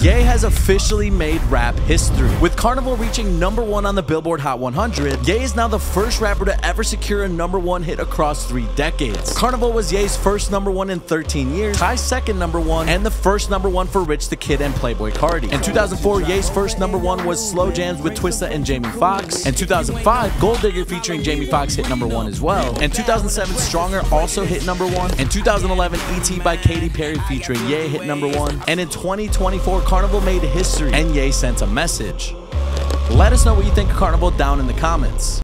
Ye has officially made rap history. With Carnival reaching number one on the Billboard Hot 100, Ye is now the first rapper to ever secure a number one hit across three decades. Carnival was Ye's first number one in 13 years, Ty's second number one, and the first number one for Rich the Kid and Playboi Carti. In 2004, Ye's first number one was Slow Jamz with Twista and Jamie Foxx. In 2005, Gold Digger featuring Jamie Foxx hit number one as well. In 2007, Stronger also hit number one. In 2011, E.T. by Katy Perry featuring Ye hit number one. And in 2024, Carnival made history and Ye sent a message. Let us know what you think of Carnival down in the comments.